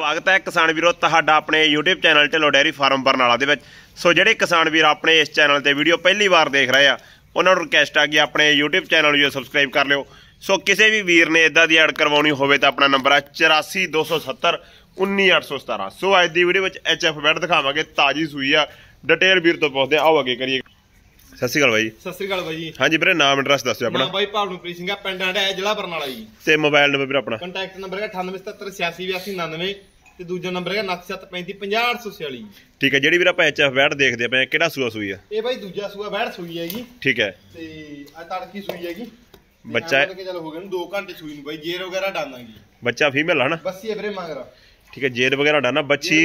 ਸਵਾਗਤ ਹੈ ਕਿਸਾਨ ਵੀਰੋ ਤੁਹਾਡਾ ਆਪਣੇ YouTube channel Dhillon dairy farm Barnala ਦੇ ਵਿੱਚ। ਸੋ ਜਿਹੜੇ ਕਿਸਾਨ ਵੀਰ ਆਪਣੇ ਇਸ ਚੈਨਲ ਤੇ ਵੀਡੀਓ ਪਹਿਲੀ ਵਾਰ ਦੇਖ ਰਹੇ ਆ ਉਹਨਾਂ ਨੂੰ ਰਿਕਵੈਸਟ ਆ ਕਿ ਆਪਣੇ YouTube ਚੈਨਲ ਨੂੰ ਸਬਸਕ੍ਰਾਈਬ ਕਰ ਲਿਓ। ਸੋ ਕਿਸੇ ਵੀ ਵੀਰ ਨੇ ਇਦਾਂ ਦੀ ਐਡ ਕਰਵਾਉਣੀ ਹੋਵੇ ਤਾਂ ਆਪਣਾ ਨੰਬਰ ਹੈ 84270 19817 ਸੋ ਅੱਜ ਦੀ ਵੀਡੀਓ ਵਿੱਚ HF ਬੈਡ ਦਿਖਾਵਾਂਗੇ ਤਾਜੀ ਸੂਈ ਆ। ਡਿਟੇਲ ਵੀਰ ਤੋਂ ਪੁੱਛਦੇ ਆਓ ਅੱਗੇ ਕਰੀਏ। ਸਤਿ ਸ਼੍ਰੀ ਅਕਾਲ ਬਾਈ। ਸਤਿ ਸ੍ਰੀ ਅਕਾਲ ਬਾਈ। ਜੀ ਹਾਂਜੀ ਵੀਰੇ ਨਾਮ ਐਡਰੈਸ ਦੱਸਿਓ ਆਪਣਾ। ਆਪਣਾ ਬਾਈ ਭਾਵਨੂਪ੍ਰੀਤ ਸਿੰਘ ਆ ਪਿੰਡ ਹੈ ਜ਼ਿਲ੍ਹਾ ਬਰਨਾਲਾ ਜੀ। ਤੇ ਮੋਬਾਈਲ ਨੰਬਰ ਵੀਰ ਆਪਣਾ। ਕੰਟੈਕਟ ਨੰਬਰ ਹੈ 9877868899 ਤੇ ਦੂਜਾ ਨੰਬਰ ਹੈ 9735500846 ਠੀਕ ਹੈ ਜਿਹੜੀ ਵੀਰ ਆਪਾਂ HF ਬੈਡ ਦੇਖਦੇ ਪਏ ਕਿਹੜਾ ਸੂਆ ਸੂਈ ਆ? ਇਹ ਬਾਈ ਦੂਜਾ ਸੂਆ ਬੈਠ ਸੂਈ ਹੈਗੀ ਠੀਕ ਹੈ। ਤੇ ਆ ਤੜਕੀ ਸੂਈ ਹੈਗੀ। ਬੱਚਾ- ਕੇ ਚਲ ਹੋ ਗਏ ਨੂੰ 2 ਘੰਟੇ ਸੂਈ ਨੂੰ ਬਾਈ ਜੇਰ ਵਗੈਰਾ ਡਾਨਾਂਗੀ ਬੱਚਾ ਫੀਮੇਲ ਹਨਾ ਬੱਸੀ ਹੈ ਵੀਰੇ ਮੰਗਰਾ ਠੀਕ ਹੈ ਜੇਰ ਵਗੈਰਾ ਡਾਨਾ ਬੱਚੀ?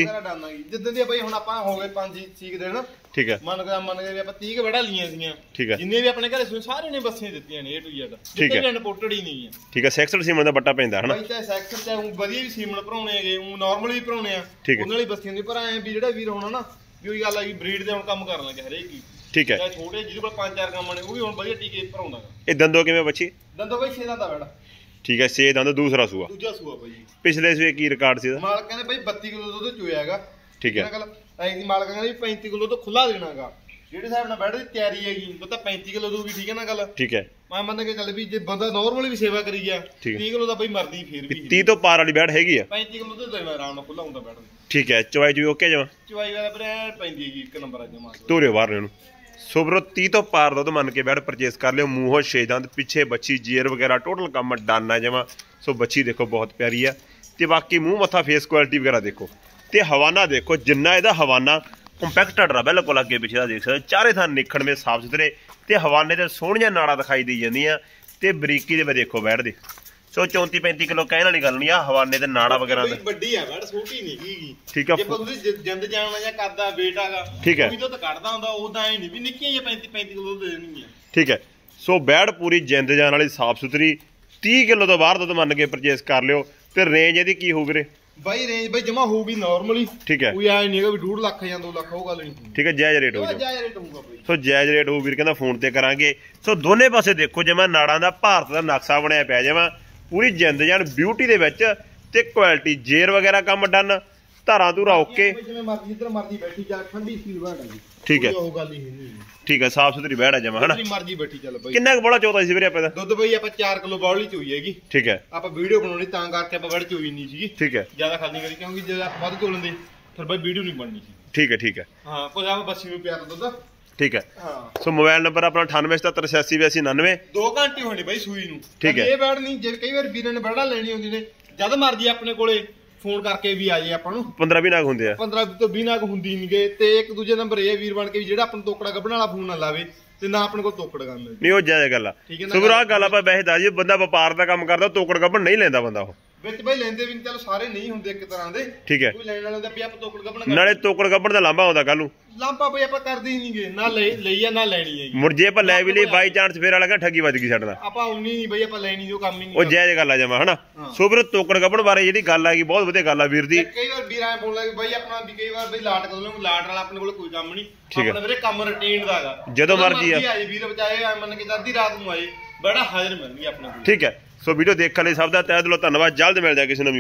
ਜਿੱਦਾਂ ਦੀ ਬਾਈ ਹੁਣ ਆਪਾਂ ਹੋ ਗਏ 5 ਸੀਕ ਦੇਣ ਠੀਕ ਹੈ। ਮੰਨ ਕੇ ਮੰਨ ਕੇ ਵੀ ਆਪਾਂ 30 ਵੜਾ ਲੀਆਂ ਸੀਗੀਆਂ। ਠੀਕ ਹੈ। ਜਿੰਨੇ ਵੀ ਆਪਣੇ ਘਰੇ ਸੂਈ ਸਾਰੇ ਨੇ ਬੱਸੀਆਂ ਦਿੱਤੀਆਂ ਨੇ A to Z ਠੀਕ ਹੈ। ਵੀ ਅਨਪੋਰਟਡ ਹੀ ਨਹੀਂ ਹੈ ਠੀਕ ਹੈ ਸੈਕਸਲ ਸੀਮਨ ਦਾ ਬੱਟਾ ਪੈਂਦਾ ਹਨਾ? ਬਾਈ ਚਾਹੇ ਸੈਕਸ ਚਾਹੇ ਊਂ ਵਧੀਆ ਵੀ ਸੀਮਨ ਭਰਾਉਣੇ ਹੈਗੇ ਉਹ ਨਾਰਮਲ ਵੀ ਭਰਾਉਣੇ ਆ। ਉਹਨਾਂ ਲਈ ਬੱਸੀਆਂ ਦੀ ਪਰ ਐ ਵੀ ਜਿਹੜਾ ਵੀਰ ਹੋਣਾ ਨਾ ਵੀ ਉਹੀ ਗੱਲ ਆ ਕਿ ਬਰੀਡ ਦੇ ਹੁਣ ਕੰਮ ਕਰਨ ਲੱਗੇ ਹਰੇਕ ਹੀ। ਠੀਕ ਹੈ। ਛੋਟੇ ਜਿਹਦੇ ਕੋਲ ਪੰਜ ਚਾਰ ਕੰਮ ਨੇ ਉਹ ਵੀ ਹੁਣ ਵਧੀਆ ਟੀਕੇ ਭਰਾਉਂਦਾ ਇਹ ਦੰਦੋ ਕਿਵੇਂ ਬੱਚੀ? ਦੰਦੋ ਬਾਈ ਛੇ ਦਾ ਦਾ ਬੈੜਾ ਠੀਕ ਹੈ ਛੇ ਦੰਦ ਦੂਸਰਾ ਸੂਆ। ਦੂਜਾ ਸੂਆ ਬਾਈ ਪਿਛਲੇ ਸੂਏ ਕੀ ਰਿਕਾਰਡ ਸੀ ਇਹਦਾ? ਮਾਲਕ ਕਹਿੰਦੇ ਬਾਈ 32 ਕਿਲੋ ਦੁੱਧ ਚੋਇਆ ਹੈਗਾ। ਠੀਕ ਹੈ। ਐਂ ਦੀ ਮਾਲਕ ਕਹਿੰਦਾ ਵੀ 35 ਕਿਲੋ ਤੋਂ ਖੁੱਲਾ ਦੇਣਾਗਾ। ਜਿਹੜੇ ਹਿਸਾਬ ਨਾਲ ਦੀ ਤਿਆਰੀ ਹੈਗੀ ਉਹ ਤਾਂ 35 ਕਿਲੋ ਦੂਗੀ ਠੀਕ ਹੈ ਨਾ ਗੱਲ? ਠੀਕ ਹੈ। ਮੈਂ ਮੰਨ ਕੇ ਚੱਲ ਵੀ ਜੇ ਬੰਦਾ ਨਾਰਮਲ ਵੀ ਸੇਵਾ ਕਰੀ ਗਿਆ ਠੀਕ ਹੈ। 30 ਕਿਲੋ ਦਾ ਬਾਈ ਮਰਦੀ ਫੇਰ ਵੀ 30 ਤੋਂ ਪਾਰ ਵਾਲੀ ਬੈੜ ਹੈਗੀ ਆ? 35 ਕਿਲੋ ਦੁੱਧ ਦੇਣਾ ਆਰਾਮ ਨਾਲ ਖੁੱਲਾ ਹੁੰਦਾ ਬੈਡ ਠੀਕ ਹੈ ਚਵਾਈ ਜੀ ਓਕੇ ਜਮਾ? ਚਵਾਈ ਵਾਲਾ ਐਨ ਪੈਂਦੀ ਹੈਗੀ ਇੱਕ ਨੰਬਰ ਆ ਜਮਾ। ਤੋਰੇ ਬਾਹਰ ਨੇ ਉਹਨੂੰ ਸੋ 30 ਤੋਂ ਪਾਰ ਦੁੱਧ ਮੰਨ ਕੇ ਬੈਠ ਪਰਚੇਸ ਕਰ ਲਿਓ। ਮੂੰਹੋਂ ਛੇ ਦੰਦ, ਪਿੱਛੇ ਬੱਚੀ ਜੇਰ ਵਗੈਰਾ ਟੋਟਲ ਕੰਮ ਡਨ ਆ ਜਮਾ। ਸੋ ਬੱਚੀ ਦੇਖੋ, ਬਹੁਤ ਪਿਆਰੀ ਆ। ਤੇ ਬਾਕੀ ਮੂੰਹ, ਮੱਥਾ ਫੇਸ ਕੁਆਲਿਟੀ ਵਗੈਰਾ ਦੇਖੋ। ਤੇ ਹਵਾਨਾ ਦੇਖੋ, ਜਿੰਨਾ ਇਹਦਾ ਹਵਾਨਾ ਕੰਪੈਕਟਡ ਰਾ ਬਿਲਕੁਲ ਅੱਗੇ ਪਿੱਛੇ ਦਾ ਦੇਖ ਸਕਦੇ ਹੋ। ਚਾਰੇ ਥਾਂ ਨਿਖੜਵੇਂ, ਸਾਫ਼ ਸੁਥਰੇ। ਤੇ ਹਵਾਨੇ ਤੇ ਸੋਹਣੀਆਂ ਨਾੜਾਂ ਦਿਖਾਈ ਦੇ ਜਾਂਦੀਆਂ। ਤੇ ਬਰੀਕੀ ਦੇ ਵਿੱਚ ਦੇਖੋ ਬੈਠ ਦੇ ਸੋ 34 35 ਕਿਲੋ ਕਹਿਣ ਵਾਲੀ ਗੱਲ ਨਹੀਂ ਆ ਹਵਾਨੇ ਤੇ ਨਾੜਾ ਵਗੈਰਾ ਦਾ। ਵੱਡੀ ਆ ਬੈਡ ਛੋਟੀ ਨਹੀਂ ਹੈਗੀ ਠੀਕ ਆ। ਜੇ ਜਿ- ਜਿੰਦ ਜਾਣਾ ਜਾਂ ਕਰਦਾ ਬੇਟਾਗਾ ਠੀਕ ਹੈ। ਦੁੱਧ ਕੱਢਦਾ ਹੁੰਦਾ ਉਦਾਂ ਹੀ ਨਹੀਂ ਵੀ ਨਿੱਕੀਆਂ ਜਿਹੀਆਂ 35 35 ਕਿਲੋ ਦੇ ਦੇਣਗੀਆਂ ਠੀਕ ਹੈ। ਸੋ ਬੈੜ ਪੂਰੀ ਜਿੰਦ ਜਾਨ ਵਾਲੀ ਸਾਫ਼ ਸੁਥਰੀ 30 ਕਿਲੋ ਤੋਂ ਬਾਹਰ ਦੁੱਧ ਮੰਨ ਕੇ ਪਰਚੇਸ ਕਰ ਲਿਓ। ਤੇ ਰੇਂਜ ਇਹਦੀ ਕੀ ਹੋਊ ਵੀਰੇ? ਬਾਈ ਰੇਂਜ ਬਾਈ ਜਮਾ ਹੋਊਗੀ ਨਾਰਮਲੀ ਠੀਕ ਹੈ। ਕੋਈ ਆਏ ਨਹੀਂ ਹੈਗਾ ਵੀ 2 ਲੱਖ ਜਾਂ 2 ਲੱਖ ਉਹ ਗੱਲ ਨਹੀਂ ਠੀਕ ਹੈ ਜਾਇਜ਼ ਰੇਟ ਹੋ ਉਹ ਜਾਓ ਜਾਇਜ਼ ਰੇਟ ਹੋਊਗਾ ਬਾਈ। ਸੋ ਜਾਇਜ਼ ਰੇਟ ਹੋਊ ਵੀਰ ਕਹਿੰਦਾ ਫੋਨ ਤੇ ਕਰਾਂਗੇ। ਸੋ ਦੋਨੇ ਪਾਸੇ ਦੇਖੋ ਜਿਵੇਂ ਨਾੜਾਂ ਦਾ ਭਾਰਤ ਦਾ ਨਕਸ਼ਾ ਬਣਿਆ ਪਿਆ ਜਿਵੇਂ ਪੂਰੀ ਜਿੰਦ ਜਾਨ ਬਿਊਟੀ ਦੇ ਵਿੱਚ ਤੇ ਕੁਆਲਿਟੀ ਜੇਰ ਵਗੈਰਾ ਕੰਮ ਡਨ ਧਾਰਾਂ ਧੂਰਾ ਓਕੇ ਬਾਈ ਜਿਵੇਂ ਮਰਜ਼ੀ ਜਿੱਧਰ ਮਰਜ਼ੀ ਬੈਠੀ ਜਾ ਠੰਡੀ ਸੀਲ ਬੈਠ ਆ ਜੀ ਠੀਕ ਹੈ। ਕੋਈ ਉਹ ਗੱਲ ਹੀ ਨਹੀਂ ਠੀਕ ਹੈ ਸਾਫ਼ ਸੁਥਰੀ ਹੈ ਜਮਾ ਹਨਾ? ਜਿੱਧਰ ਮਰਜ਼ੀ ਬੈਠੀ ਚੱਲ ਬਾਈ। ਕਿੰਨਾ ਕੁ ਬੜਾ ਚੌਥਾ ਸੀ ਵੀਰੇ ਆਪਾਂ ਦਾ? ਦੁੱਧ ਬਾਈ ਆਪਾਂ 4 ਕਿਲੋ ਬੌਲੀ ਚ ਹੋਈ ਹੈਗੀ। ਠੀਕ ਹੈ। ਆਪਾਂ ਵੀਡੀਓ ਬਣਾਉਣੀ ਤਾਂ ਕਰਕੇ ਆਪਾਂ ਬੜ ਚ ਹੋਈ ਨਹੀਂ ਸੀਗੀ। ਠੀਕ ਹੈ। ਜ਼ਿਆਦਾ ਖਾਲੀ ਕਰੀ ਕਿਉਂਕਿ ਜੇ ਆਪਾਂ ਵੱਧ ਤੋਲਣ ਦੇ ਫਿਰ ਬਾਈ ਵੀਡੀਓ ਨਹੀਂ ਬਣਨੀ ਸੀ। ਠੀਕ ਹੈ ਠੀਕ ਹੈ। ਹਾਂ ਕੁਝ ਆਪਾਂ ਬੱਸੀ ਨੂੰ ਪਿਆਰ ਦੁੱਧ। ਠੀਕ ਹੈ। ਹਾਂ। ਸੋ ਮੋਬਾਈਲ ਨੰਬਰ ਆਪਣਾ 9877868299 2 ਘੰਟੇ ਹੋਣੇ ਬਾਈ ਸੂਈ ਨੂੰ। ਠੀਕ ਹੈ। ਇਹ ਬੈੜ ਨਹੀਂ ਜੇ ਕਈ ਵਾਰ ਵੀਰਾਂ ਨੇ ਬੜਾ ਲੈਣੀ ਹੁੰਦੀ ਨੇ ਜਦ ਮਰਜ਼ੀ ਆਪਣੇ ਕੋਲੇ ਫੋਨ ਕਰਕੇ ਵੀ ਆ ਜੇ ਆਪਾਂ ਨੂੰ। 15 ਵੀ ਨਾਗ ਹੁੰਦੇ ਆ। 15 ਤੋਂ 20 ਨਾਕ ਹੁੰਦੀ ਨਹੀਂਗੇ ਤੇ ਇੱਕ ਦੂਜੇ ਨੰਬਰ ਇਹ ਵੀਰ ਬਣ ਕੇ ਵੀ ਜਿਹੜਾ ਆਪਾਂ ਨੂੰ ਤੋਕੜਾ ਕੱਢਣ ਵਾਲਾ ਫੋਨ ਨਾ ਲਾਵੇ ਤੇ ਨਾ ਆਪਣੇ ਕੋਲ ਤੋਕੜ ਲੈ ਨਹੀਂ ਉਹ ਜਾਇਜ਼ ਗੱਲ ਆ। ਠੀਕ ਹੈ ਨਾ ਸੋ ਵੀਰ ਆਹ ਗੱਲ ਆਪਾਂ ਵੈਸੇ ਦੱਸ ਜੀ ਬੰਦਾ ਵਪਾਰ ਦਾ ਕੰਮ ਕਰਦਾ ਤੋਕੜ ਕੱਪੜ ਨਹੀਂ ਲੈਂਦਾ ਬੰਦਾ ਉਹ। ਵਿੱਚ ਬਾਈ ਲੈਂਦੇ ਵੀ ਨਹੀਂ ਚਲੋ ਸਾਰੇ ਨਹੀਂ ਹੁੰਦੇ ਇੱਕ ਤਰ੍ਹਾਂ ਦੇ। ਠੀਕ ਹੈ। ਕੋਈ ਲੈਣ ਵਾਲੇ ਦਾ ਵੀ ਆਪਾਂ ਤੋਕੜ ਕੱਢਣ ਨਾਲੇ ਤੋਕੜ ਕੱਪੜ ਦਾ ਲਾਂਭਾ ਆਉਂਦਾ ਕੱਲ ਨੂੰ। ਬਈ ਆਪਾਂ ਕਰਦੇ ਹੀ ਨਹੀਂਗੇ ਨਾ ਲੈ ਲਈ ਆ ਨਾ ਲੈਣੀ ਹੈਗੀ। ਮੁੜ ਜੇ ਆਪਾਂ ਲੈ ਵੀ ਲਈ ਬਾਈ ਚਾਂਸ ਫੇਰ ਵਾਲਾ ਠੱਗੀ ਵੱਜ ਗਈ ਸਾਡੇ ਆਪਾਂ ਉਨੀ ਨਹੀਂ ਬਈ ਆਪਾਂ ਲੈਣੀ ਜੋ ਕੰਮ ਹੀ ਨਹੀਂ ਉਹ ਜਾਇਜ਼ ਗੱਲ ਆ ਜਮਾ ਹਨਾ? ਹਾਂ। ਸੋ ਵੀਰ ਤੋਕੜ ਕੱਪੜ ਬਾਰੇ ਜਿਹੜੀ ਗੱਲ ਆਗੀ ਬਹੁਤ ਵਧੀਆ ਗੱਲ ਆ ਵੀਰ ਦੀ। ਕਈ ਵਾਰ ਵੀਰਾਂ ਬੋਲਦਾ ਕਿ ਬਈ ਆਪਣਾ ਵੀ ਕਈ ਵਾਰ ਬਈ ਲਾਟ ਕਰ ਲਓ ਲਾਟ ਨਾਲ ਆਪਣੇ ਕੋਲ ਕੋਈ ਕੰਮ ਨਹੀਂ ਠੀਕ ਹੈ। ਆਪਣਾ ਵੀਰੇ ਕੰਮ ਰੁਟੀਨ ਦਾ ਹੈਗਾ। ਜਦੋਂ ਮਰਜ਼ੀ ਆ। ਵੀਰ ਬਚਾਏ ਆ ਮੰਨ ਕੇ ਅੱਧੀ ਰਾਤ ਨੂੰ ਆਏ ਬੜਾ ਹਾਜ਼ਰ ਮਿਲਣਗੇ ਆਪਣੇ ਕੋਲ। ਠੀਕ ਹੈ। ਸੋ ਵੀਡੀਓ ਦੇਖਣ ਲਈ ਸਭ ਦਾ ਤਹਿ ਦਿਲੋਂ ਧੰਨਵਾਦ। ਜਲਦ ਮਿਲਦੇ ਆ ਕਿਸੇ ਨਵੀਂ